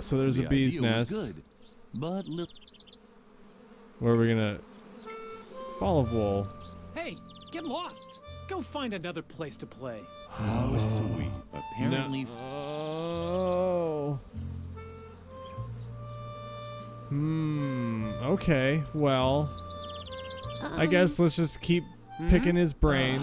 So there's the a bee's nest. good, but li- Where are we gonna? Ball of wool. Hey, get lost. Go find another place to play. how sweet. Apparently, No. Oh. Hmm. Okay. Well, I guess let's just keep picking his brain.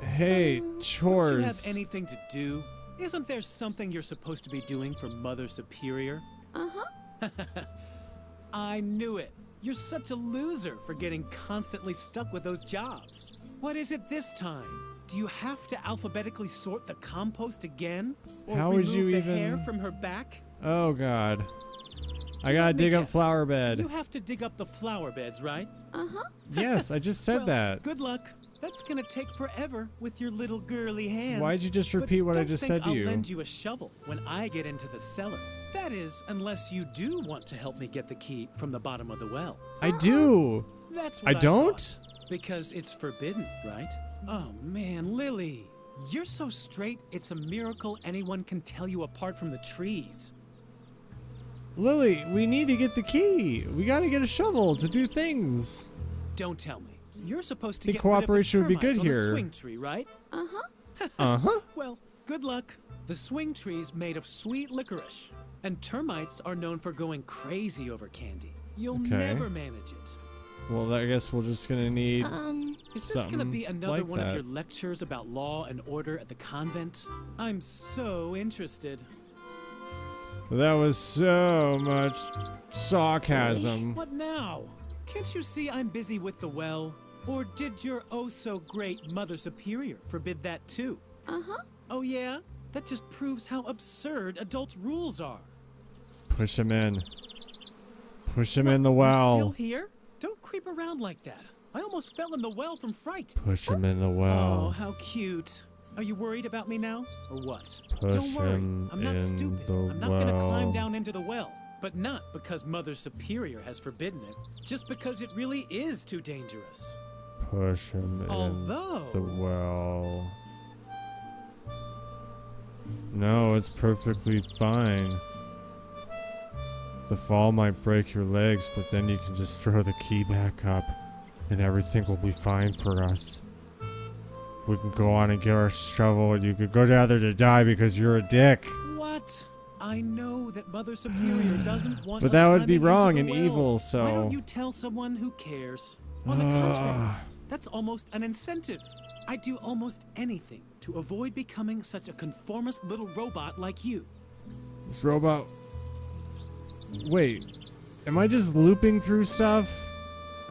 hey, chores. Don't you have anything to do? Isn't there something you're supposed to be doing for Mother Superior? Uh-huh. I knew it. You're such a loser for getting constantly stuck with those jobs. What is it this time? Do you have to alphabetically sort the compost again? Or How would remove you the even- hair from her back? oh God. I gotta Let me dig up guess. flower bed. You have to dig up the flower beds, right? Uh-huh. yes, I just said Well, that. Good luck. That's gonna take forever with your little girly hands. Why'd you just But repeat what I just said to I'll you? lend you a shovel when I get into the cellar. That is, unless you do want to help me get the key from the bottom of the well. I do. That's I I, don't? thought. Because it's forbidden, right? Oh man, Lily. You're so straight, it's a miracle anyone can tell you apart from the trees. Lily, we need to get the key. We gotta get a shovel to do things. Don't tell me. You're supposed to Think get cooperation would be good here. The swing tree, right? Uh huh. Uh huh. Well, good luck. The swing tree's made of sweet licorice, and termites are known for going crazy over candy. You'll Okay. never manage it. Well, I guess we're just gonna need. Um, Is this gonna be another like one that. of your lectures about law and order at the convent? I'm so interested. That was so much sarcasm. What now? Can't you see I'm busy with the well? Or did your oh so great Mother Superior forbid that too? uh huh. Oh yeah? That just proves how absurd adults' rules are. Push him in. Push him in the You're still here? Don't creep around like that. I almost fell in the well from fright. Push him in the well. Oh, how cute. Are you worried about me now? Or what? Push Don't worry. him I'm not stupid. I'm not gonna climb down into the well. But not because Mother Superior has forbidden it, just because it really is too dangerous. Push him in the well. No, it's perfectly fine. The fall might break your legs, but then you can just throw the key back up, and everything will be fine for us. We can go on and get our shovel, and you could go down there to die because you're a dick. What? I know that Mother Superior doesn't want But that would be wrong and well. evil, Why so- don't you tell someone who cares? On the contrary, ah. That's almost an incentive. I'd do almost anything to avoid becoming such a conformist little robot like you. This robot. Wait, am I just looping through stuff?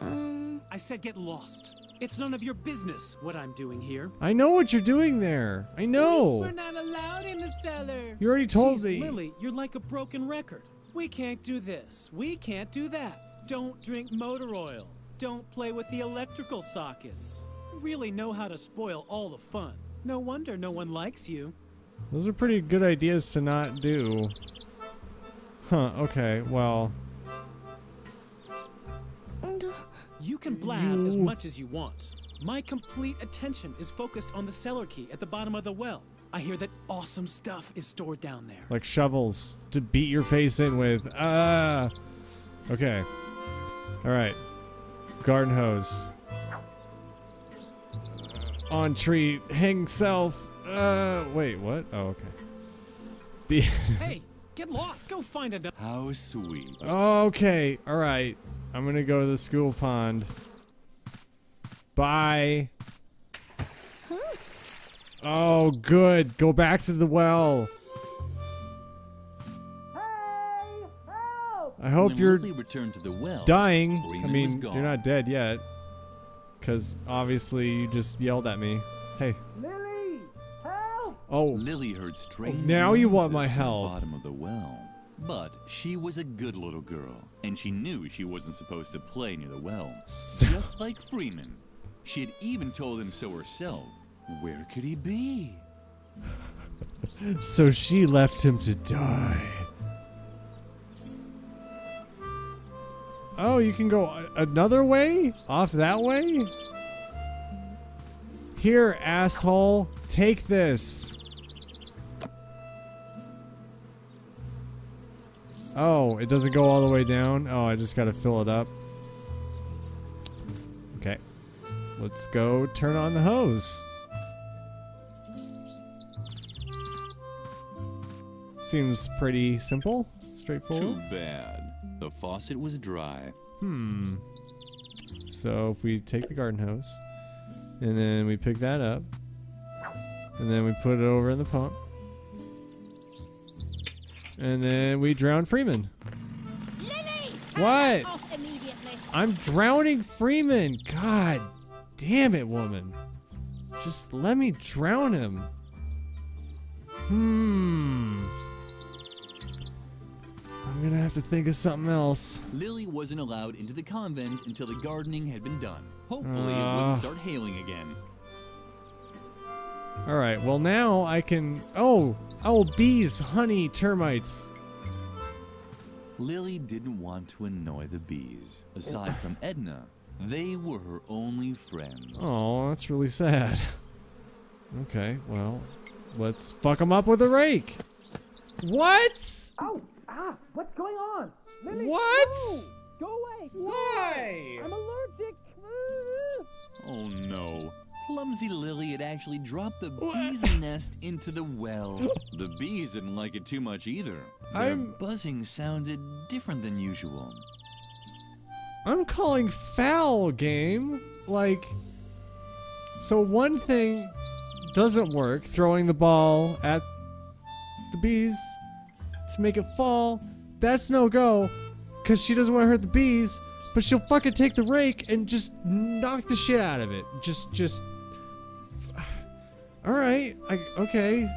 Um, I said get lost. It's none of your business what I'm doing here. I know what you're doing there. I know. We're not allowed in the cellar. You already told Jeez, me. Lily, you're like a broken record. We can't do this. We can't do that. Don't drink motor oil. Don't play with the electrical sockets. You really know how to spoil all the fun. No wonder no one likes you. Those are pretty good ideas to not do. Huh, okay, well. You can blab as much as you want. My complete attention is focused on the cellar key at the bottom of the well. I hear that awesome stuff is stored down there. Like shovels to beat your face in with. Ah! Okay. Alright. Garden hose. On tree. Hang self. Uh, wait, what? Oh, okay. Be. Hey, get lost. Go find another. how sweet. okay, alright. I'm gonna go to the school pond. Bye. Oh, good. Go back to the well. I hope you're returned to the well, dying. I Freeman was mean, you're not dead yet. Because obviously you just yelled at me. Hey. Lily, help! Oh, Lily heard strange now you want noises my from the help. bottom of the well. But she was a good little girl, and she knew she wasn't supposed to play near the well. Just like Freeman. She had even told him so herself. Where could he be? so she left him to die. Oh, you can go another way? Off that way? Here, asshole. Take this. Oh, it doesn't go all the way down? Oh, I just gotta fill it up. Okay. Let's go turn on the hose. Seems pretty simple, straightforward. Too bad. The faucet was dry. Hmm. So if we take the garden hose, and then we pick that up, and then we put it over in the pump, and then we drown Freeman. Lily! What? I'm drowning Freeman. God damn it, woman. Just let me drown him. Hmm. I'm gonna have to think of something else. Lily wasn't allowed into the convent until the gardening had been done. Hopefully, it Ah. wouldn't start hailing again. All right. Well, now I can. Oh, oh, bees, honey, termites. Lily didn't want to annoy the bees. Aside from Edna, they were her only friends. Oh, that's really sad. Okay. Well, let's fuck them up with a rake. What? Oh, ah, what's going on? Lily, What? no! Go away! Why? I'm allergic! Oh no. Clumsy Lily had actually dropped the bee's nest into the well. The bees didn't like it too much either. Their I'm- buzzing sounded different than usual. I'm calling foul game. Like, so one thing doesn't work, throwing the ball at the bees to make it fall. That's no go, because she doesn't want to hurt the bees, but she'll fucking take the rake and just knock the shit out of it. Just, just. Alright, I, okay.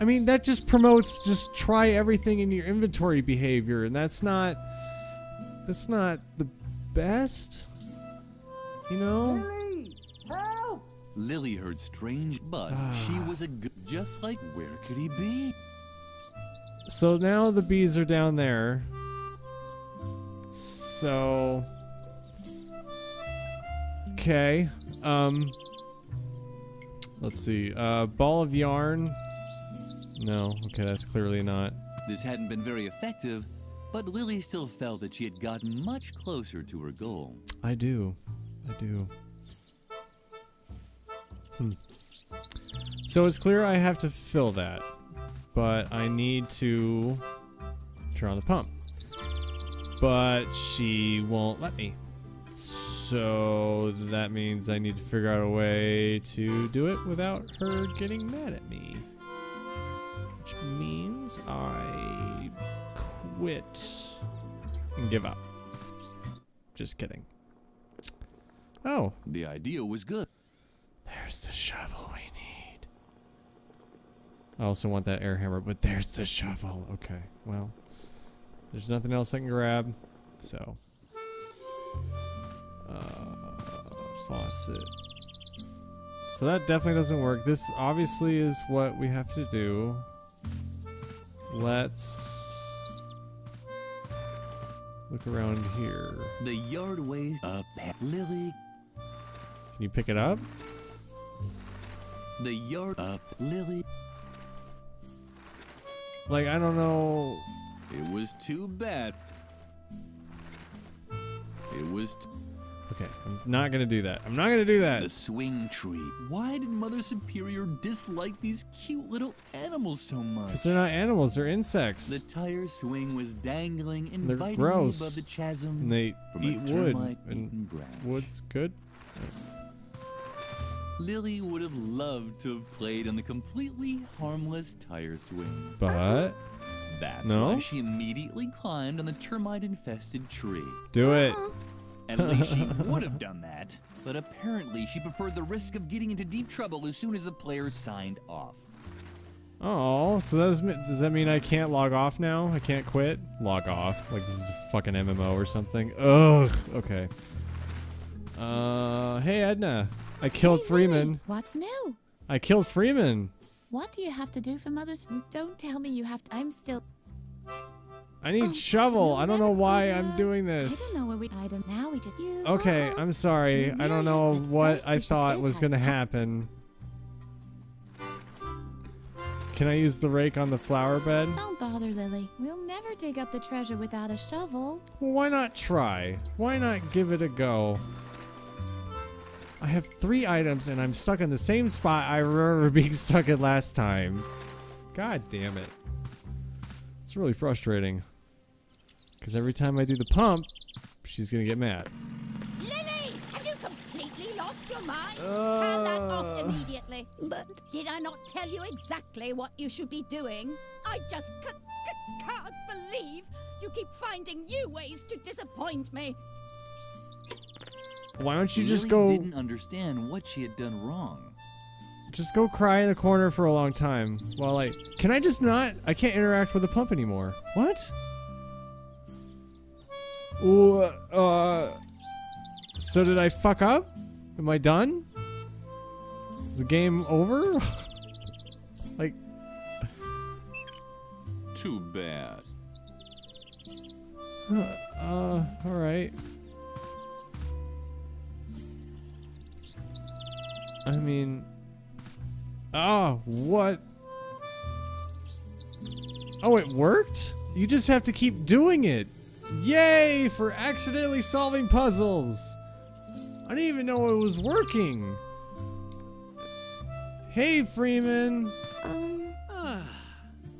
I mean, that just promotes just try everything in your inventory behavior, and that's not. That's not the best. You know? Lily! Help! Lily heard strange, but ah. she was a good. Just like, where could he be? So now the bees are down there. So. Okay. Um. Let's see. Uh, ball of yarn. No. Okay, that's clearly not. This hadn't been very effective, but Lily still felt that she had gotten much closer to her goal. I do. I do. Hmm. So it's clear I have to fill that, but I need to turn on the pump. But she won't let me. So that means I need to figure out a way to do it without her getting mad at me. Which means I quit and give up. Just kidding. Oh, The idea was good. there's the shovel we need. I also want that air hammer, but there's the shovel. Okay, well, there's nothing else I can grab, so. Uh, faucet. So that definitely doesn't work. This obviously is what we have to do. Let's look around here. The yard weighs up. Lily, Can you pick it up? the yard up. Lily. Like, I don't know. It was too bad. It was t- Okay, I'm not gonna do that. I'm not gonna do that. the swing tree. Why did Mother Superior dislike these cute little animals so much? Because they're not animals, they're insects. The tire swing was dangling, They're inviting above the chasm. and they from eat wood. And wood's good. Lily would have loved to have played on the completely harmless tire swing. But That's No? why she immediately climbed on the termite-infested tree. do it. At least she would have done that. But apparently, she preferred the risk of getting into deep trouble as soon as the players signed off. Oh, so does does that mean I can't log off now? I can't quit? Log off. Like this is a fucking MMO or something. Ugh. Okay. Uh, hey Edna. I killed Hey, Freeman. Lily, What's new? I killed Freeman. What do you have to do for Mother's? Don't tell me you have to. I'm still. I need Oh, shovel. I don't know why I'm doing I this. don't know where we. I don't. Now we just. You Okay, are- I'm sorry. You I don't know what I thought was gonna happen. Can I use the rake on the flower bed? Don't bother, Lily. We'll never dig up the treasure without a shovel. Why not try? Why not give it a go? I have three items and I'm stuck in the same spot I remember being stuck in last time. God damn it. It's really frustrating. Because every time I do the pump, she's gonna get mad. Lily, have you completely lost your mind? Turn that off immediately. But Did I not tell you exactly what you should be doing? I just c- c- can't believe you keep finding new ways to disappoint me. Why don't you just Lily go didn't understand what she had done wrong. just go cry in the corner for a long time while I Can I just not? I can't interact with the pump anymore. What? Ooh, uh So did I fuck up? Am I done? Is the game over? like Too bad. uh all right. I mean Oh, what? Oh, it worked? You just have to keep doing it. Yay for accidentally solving puzzles. I didn't even know it was working. Hey, Freeman. um, Ah,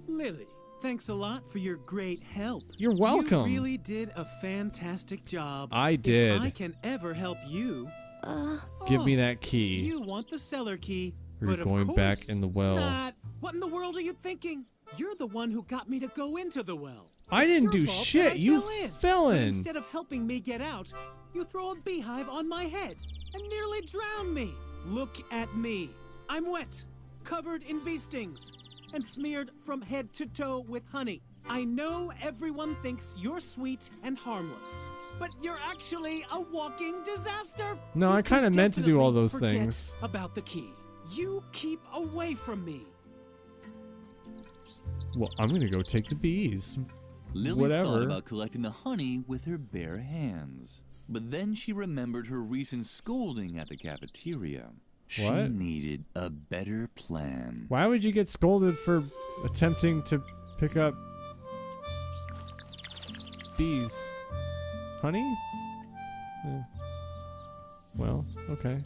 Lily, thanks a lot for your great help. You're welcome. You really did a fantastic job. I did. If did. I can ever help you. Uh, Give me Oh, that key. You want the cellar key. But of going back in the well. Not. What in the world are you thinking? You're the one who got me to go into the well. I It's didn't do shit. You fell in. fell in. Instead of helping me get out, you throw a beehive on my head and nearly drown me. Look at me. I'm wet, covered in bee stings, and smeared from head to toe with honey. I know everyone thinks you're sweet and harmless, but you're actually a walking disaster. No, You I kinda meant to do all those things. About the key. You keep away from me. Well, I'm gonna go take the bees. Lily Whatever. thought about collecting the honey with her bare hands. But then she remembered her recent scolding at the cafeteria. She What? needed a better plan. Why would you get scolded for attempting to pick up bees? Honey? Eh. Well, okay.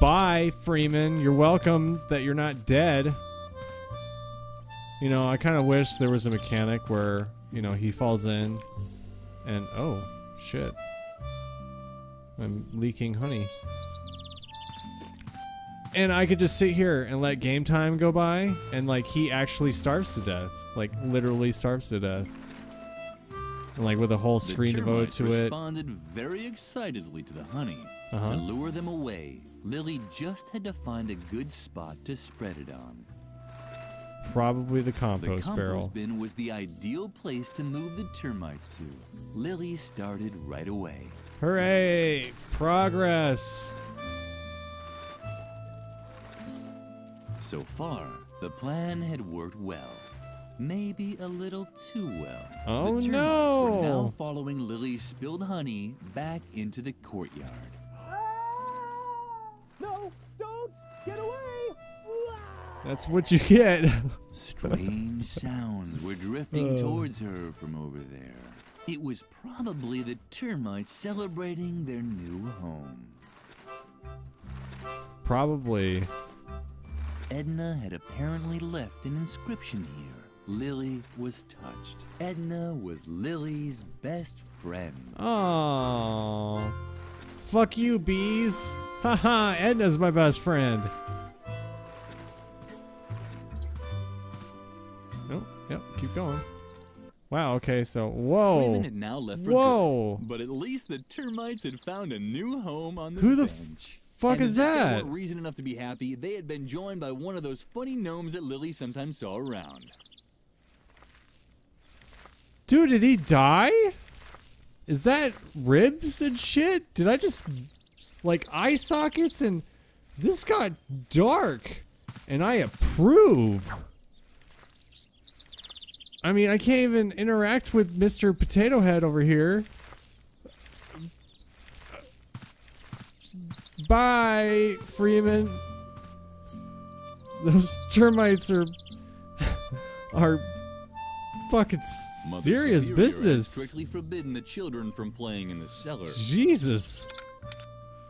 Bye, Freeman. You're welcome that you're not dead. You know, I kind of wish there was a mechanic where, you know, he falls in and, oh, shit. I'm leaking honey. And I could just sit here and let game time go by, and like he actually starves to death, like literally starves to death, and like with a whole screen devoted to it. responded very excitedly to the honey. Uh-huh. To lure them away, Lily just had to find a good spot to spread it on. Probably the compost, The compost, compost barrel. bin was the ideal place to move the termites to. Lily started right away. Hooray! Progress. So far, the plan had worked well. Maybe a little too well. Oh, the termites no. Were now following Lily's spilled honey back into the courtyard. Ah! No, don't get away! That's what you get. Strange sounds were drifting Oh. towards her from over there. It was probably the termites celebrating their new home. Probably. Edna had apparently left an inscription here. Lily was touched. Edna was Lily's best friend. Oh. Fuck you, bees. Haha, Edna's my best friend. Oh, yep, keep going. Wow, okay, so, whoa. Freeman had now left for Whoa. good, but at least the termites had found a new home on the Who the bench. fuck and is that? weren't reason enough to be happy, they had been joined by one of those funny gnomes that Lily sometimes saw around. Dude, did he die? Is that ribs and shit? Did I just like eye sockets and this got dark and I approve. I mean, I can't even interact with Mr. Potato Head over here. Bye, Freeman. those termites are are fucking Mother serious Superior business. strictly forbidden the children from playing in the cellar. Jesus.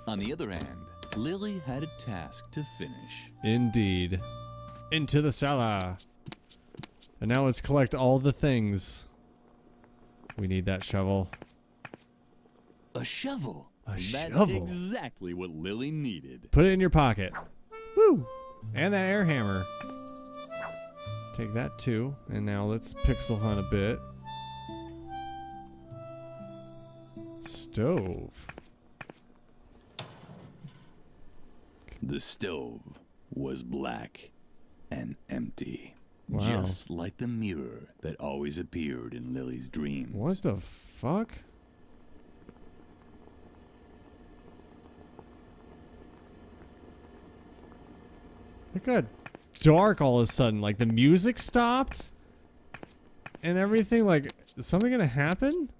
On the other hand, Lily had a task to finish. Indeed. Into the cellar. And now let's collect all the things. We need that shovel. A shovel. A That's shovel. exactly what Lily needed. Put it in your pocket. Woo! And that air hammer. Take that too. And now let's pixel hunt a bit. Stove. The stove was black and empty. Wow. Just like the mirror that always appeared in Lily's dreams. What the fuck? It got dark all of a sudden. Like the music stopped and everything. Like, is something gonna happen?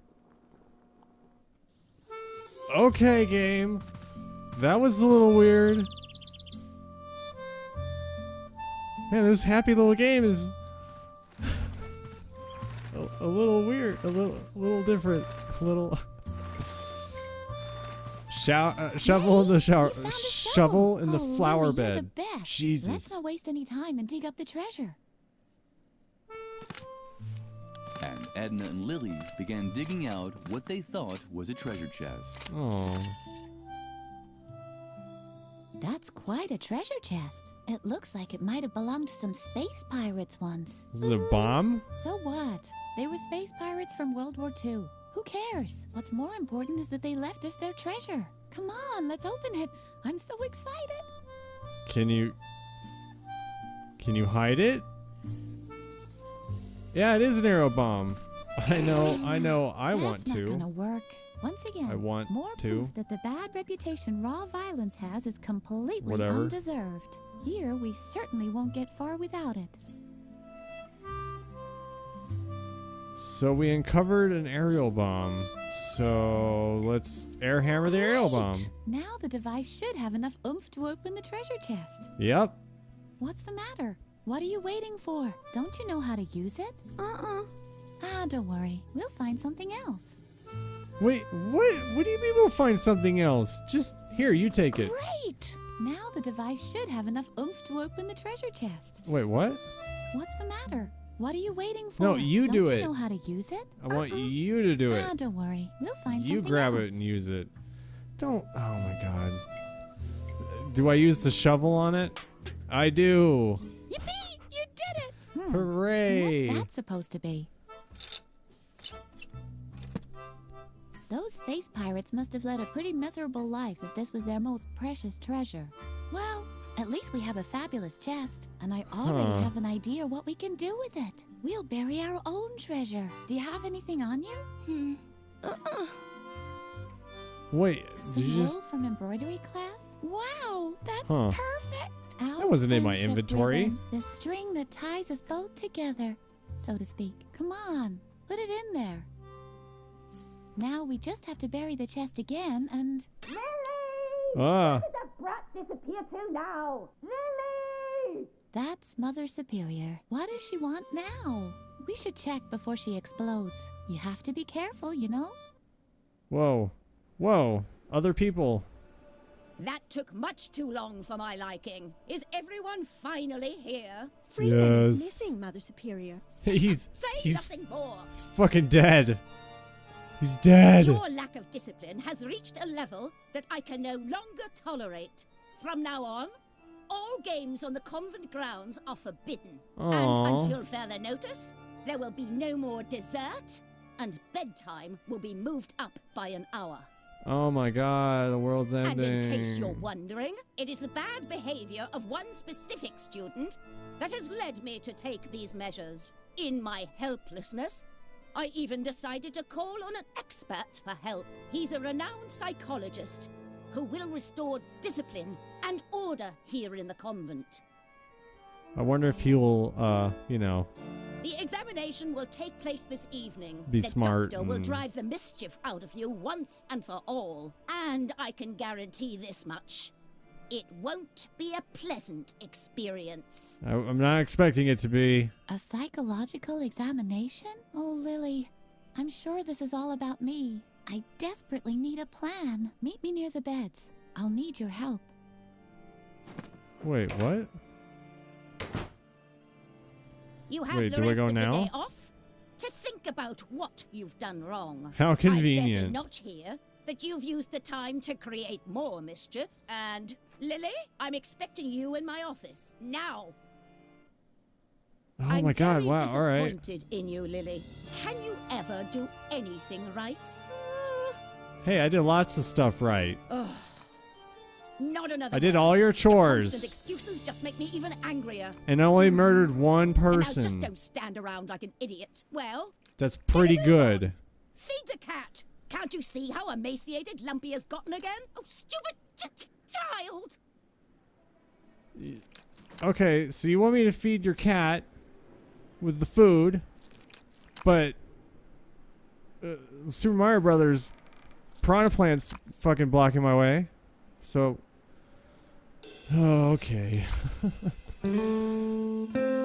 Okay, game. That was a little weird. Man, this happy little game is a, a little weird, a little, a little different, a little. Show, uh, shovel in the shower, We found a shovel in the Oh, flower Lily, you're bed. the best. Let's not waste any time and dig up the treasure. And Edna and Lily began digging out what they thought was a treasure chest. Oh, That's quite a treasure chest. It looks like it might have belonged to some space pirates once. is it a bomb? So what? They were space pirates from World War II. Who cares? What's more important is that they left us their treasure. Come on, let's open it. I'm so excited. Can you? Can you hide it? Yeah, it is an arrow bomb. I know, I know. I That's want not to. gonna work. Once again, I want more to. proof that the bad reputation raw violence has is completely Whatever. undeserved. Here, we certainly won't get far without it. So we uncovered an aerial bomb. So let's air hammer the aerial bomb. Great! Now the device should have enough oomph to open the treasure chest. Yep. What's the matter? What are you waiting for? Don't you know how to use it? Uh-uh. Ah, don't worry. We'll find something else. Wait, what? What do you mean we'll find something else? Just here, you take it. Great! Now the device should have enough oomph to open the treasure chest. Wait, what? What's the matter? What are you waiting for? No, you Don't do you it. know how to use it? I want Uh-uh. you to do it. Ah, don't worry. We'll find You something grab else. it and use it. Don't. Oh my god. Do I use the shovel on it? I do. Yippee! You did it! Hmm. Hooray! What's that supposed to be? Those space pirates must have led a pretty miserable life if this was their most precious treasure. Well, at least we have a fabulous chest, and I already Huh. have an idea what we can do with it. We'll bury our own treasure. Do you have anything on you? Hmm. Uh-uh. Wait, Some did you just? from embroidery class? Wow, that's Huh. perfect. Our That wasn't in my inventory. ribbon, the string that ties us both together, so to speak. Come on, put it in there. Now we just have to bury the chest again and. Ah, The brat disappear to now! Lily! That's Mother Superior. What does she want now? We should check before she explodes. You have to be careful, you know? whoa, whoa! Other people. That took much too long for my liking. Is everyone finally here? Freeman is missing, Mother Superior. He's Say he's nothing more. fucking dead. He's dead. Your lack of discipline has reached a level that I can no longer tolerate. From now on, all games on the convent grounds are forbidden. Aw. And until further notice, there will be no more dessert, and bedtime will be moved up by an hour. Oh my god, the world's ending. And in case you're wondering, it is the bad behavior of one specific student that has led me to take these measures. In my helplessness, I even decided to call on an expert for help. He's a renowned psychologist who will restore discipline and order here in the convent. I wonder if he will, uh, you know, The examination will take place this evening. Be the smart doctor will drive the mischief out of you once and for all. And I can guarantee this much. It won't be a pleasant experience. I, I'm not expecting it to be. A psychological examination? Oh, Lily, I'm sure this is all about me. I desperately need a plan. Meet me near the beds. I'll need your help. Wait, what? You have Wait, the do I rest go of the now? day off to think about what you've done wrong. How convenient. I convenient. better not hear that you've used the time to create more mischief. And Lily, I'm expecting you in my office now. Oh I'm my god, wow, alright. disappointed in you, Lily. Can you ever do anything right? Uh, Hey, I did lots of stuff right. not another. I did all your chores. excuses just make me even angrier. And I only murdered one And person. just don't stand around like an idiot. Well, That's pretty good. feed the cat. Can't you see how emaciated Lumpy has gotten again? Oh, stupid child! Okay, so you want me to feed your cat with the food, but uh, Super Mario Brothers Piranha Plant's fucking blocking my way. So, oh, okay.